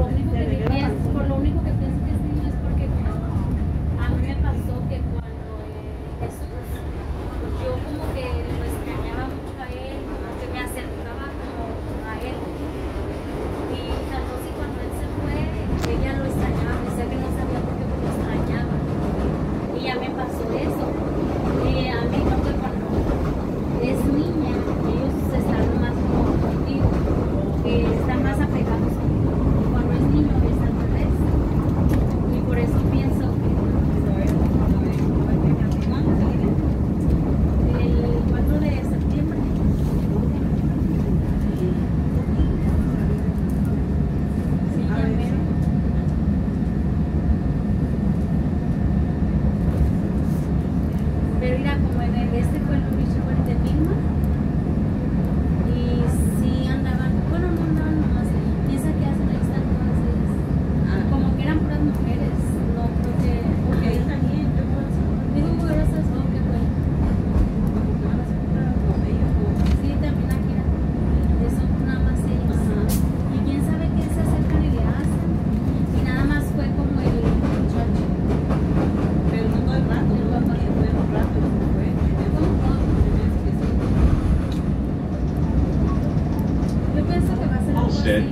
Rodríguez.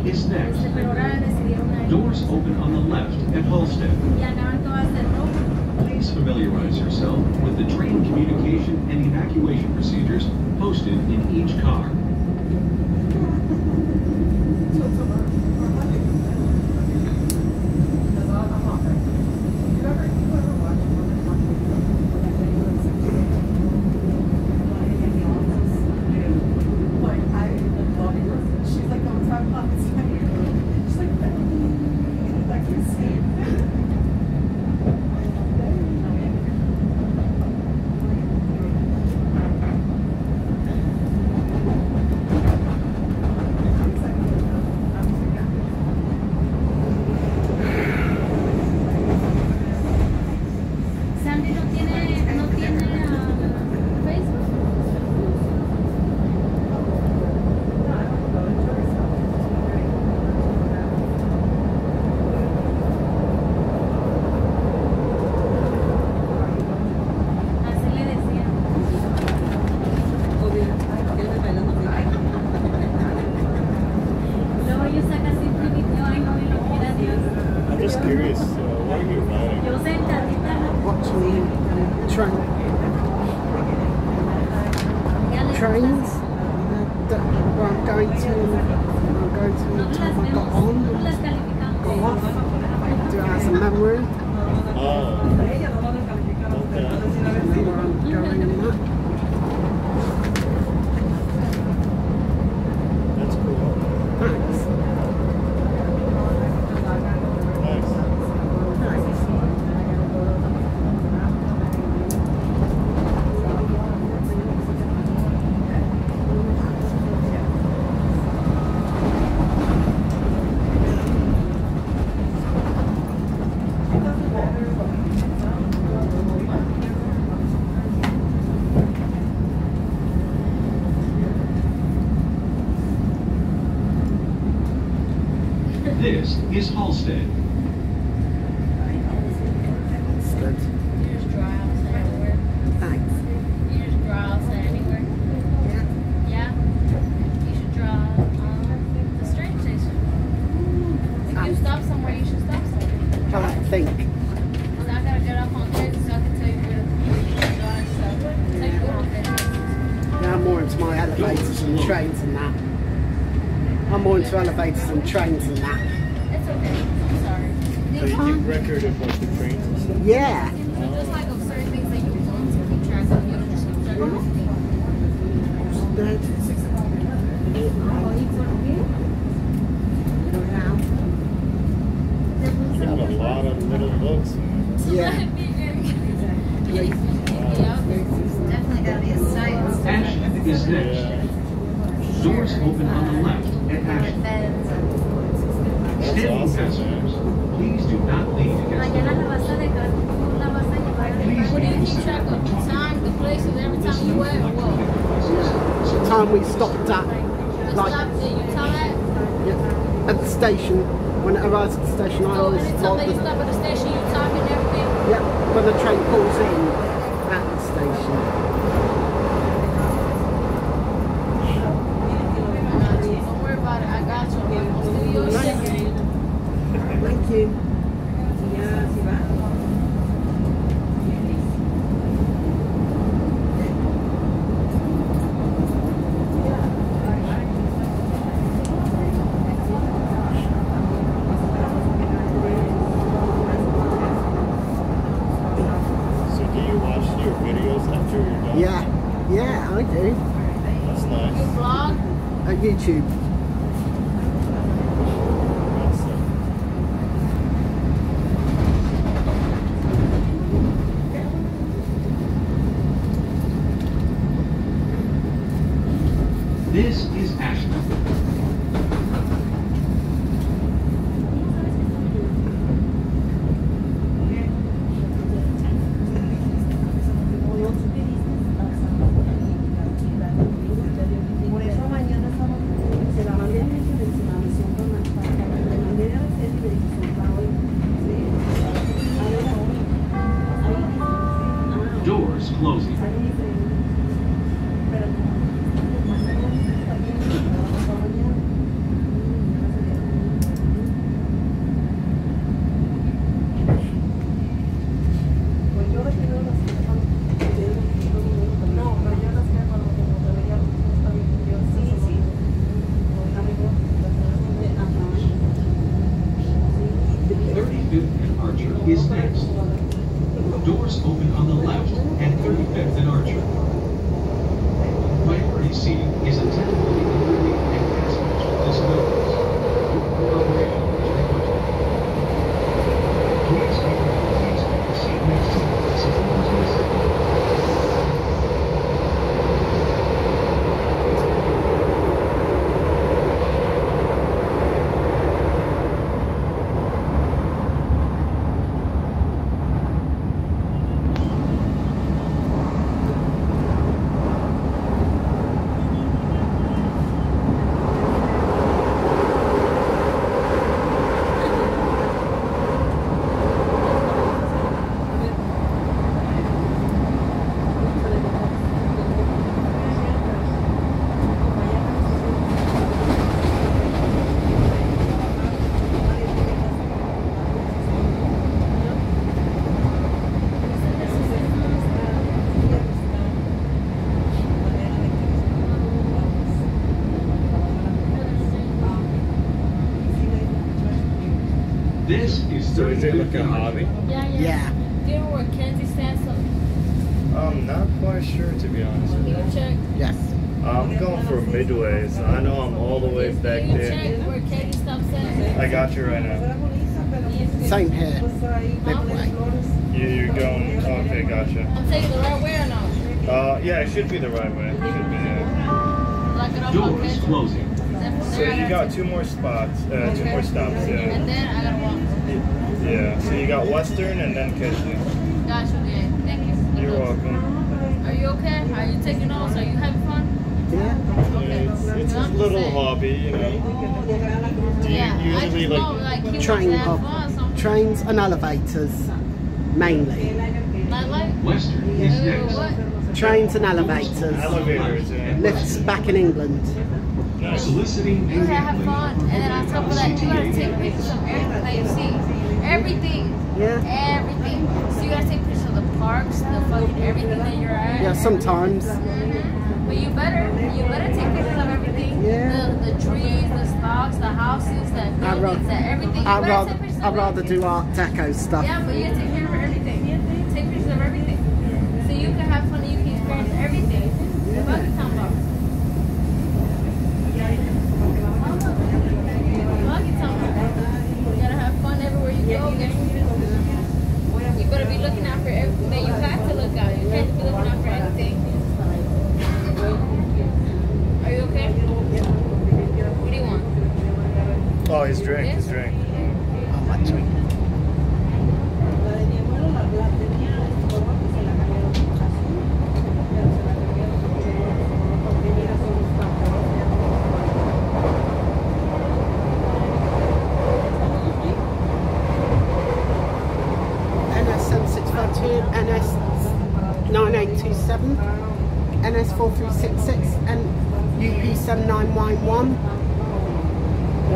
is next. Doors open on the left at Halsted. Please familiarize yourself with the train communication and evacuation procedures posted in each car. is Halsted. Good. Thanks. Anywhere. Yeah. Yeah. You should um, the station. If you stop somewhere, you should stop somewhere. I think? I'm not gonna get up on trains just to tell you where to go. Now I'm more into my elevators and trains and that. I'm more into elevators and trains and that. Record of the trains? Yeah. Just like of certain things that you want to keep track of, you just keep track of. That's time we stopped at like at the station. When it arrives at the station, I always log the, the station, you time and everything. Yep, when the train pulls in at the station. Thank you. Closing. This is So is it like a and Archer. hobby? Yeah, yeah. Yeah. Do you know where Kedzie stands? I'm not quite sure to be honest with you you. check. Yes. I'm going for midways. I know I'm all the way back you there. check where Kedzie stops at. I got you right now. Same here. Midway. You, you're going. Okay, gotcha. I'm taking the right way or no? Uh, yeah, it should be the right way. Doors Kedzie. closing. So you got two more spots. Uh, two more stops. And Yeah. then I gotta walk. Yeah. So you got Western and then Kedzie. Got you, yeah. Thank you. Good You're luck. welcome. Are you okay? Are you taking notes? Are you having fun? Yeah. It's, it's a I'm little saying. hobby, you know. Do you yeah. I usually just know, like? like, Train to have fun. So Trains and elevators, mainly. Not. Western is Ew, next. what? Trains and elevators. Elevators, yeah. Lifts back in England. Nice. Soliciting and have fun, and then on top of that, you gotta take pictures of everything that you see. Everything. Yeah. Everything. So you gotta take pictures of the parks, the fucking everything that you're at. Yeah, sometimes. Mhm. But you better, you better take pictures of everything. Yeah. The, the trees, the stocks, the houses, the buildings, rather, the everything. You I'd rather, take pictures I'd rather do Art Deco stuff. Yeah, but you take care of everything. Take pictures of everything. So you can have fun and you can experience everything. What are you talking about? What are you talking about? You gotta have fun everywhere you go. gang. You better be looking out for everything that you got to look out. You can't be looking out for anything. Are you okay? What do you want? Oh, his drink, his drink. Oh, my drink. 427, NS4366, and UP7991.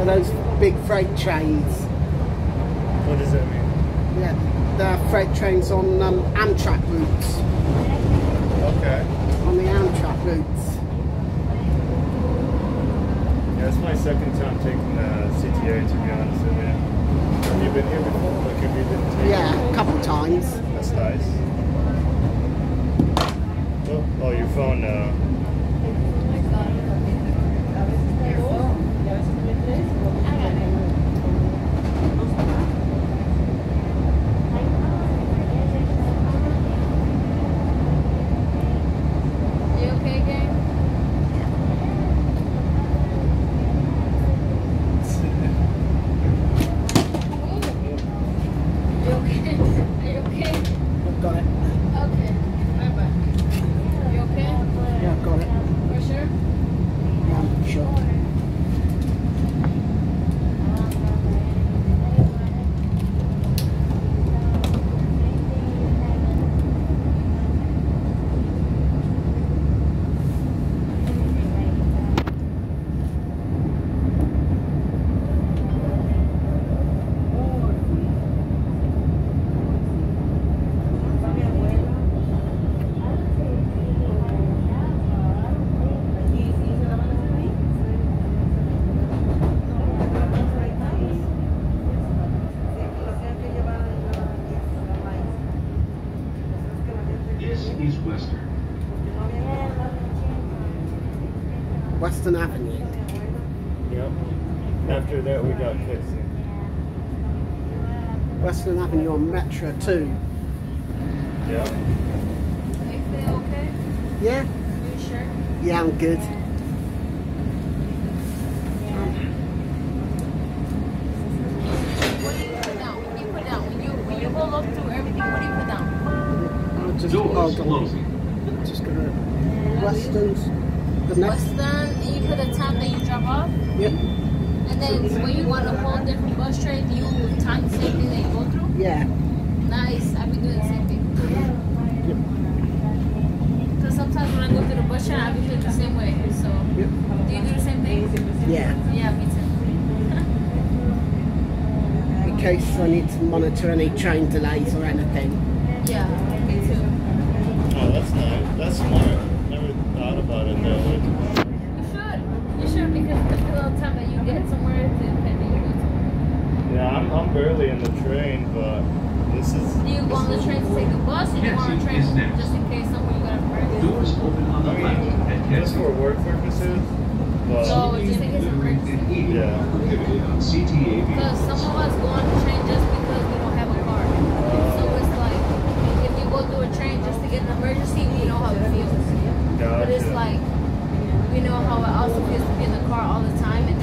They're those big freight trains. What does that mean? Yeah, they're freight trains on um, Amtrak routes. Okay. On the Amtrak routes. Yeah, it's my second time taking the CTA to be honest with you. Have you been here before? Like, have you been taking Yeah, a couple times. That's nice. Oh, oh your phone uh You okay, gang? You okay? Are you okay? I've got it. Okay. Bye bye. You okay? Yeah, I've got it. For sure? Yeah, I'm sure. This is Western. Western Avenue. Yep. After that we got Kedzie. Western Avenue on Metro 2. Yeah. You feel okay? Yeah? You sure? Yeah, I'm good. What do you put down? What do you put down? When you when you go look through everything, what do you put down? I'll just, Doors on. closing. Just gonna Western's the next. Western, you put the time that you drop off, Yep. And then when you want to hold different bus trains, you time the same thing that you go through. Yeah. Nice. I be doing the same thing. Cause sometimes when I go through the bus train, I be feeling the same way. So, Yep. do you do the same thing? Yeah. Yeah, me too. In case I need to monitor any train delays or anything. yeah, me too. Oh that's nice. That's smart. Never thought about it that way. You should. You should because the little time that you get somewhere to and then you go somewhere. Yeah, I'm I'm barely in the train, but this is Do you go on the train to take the bus, or do you go on the train Yes, it is next. just in case somewhere you gotta break? Doors open on the left mean, at just for work purposes. But So just in case of emergency. Yeah. are prohibited on CTA Because vehicles. some of us go on the train just because we don't have a car. So it's like if you go through a train just to get an emergency, we know how it feels. But it's like we know how it also feels to be in the car all the time, and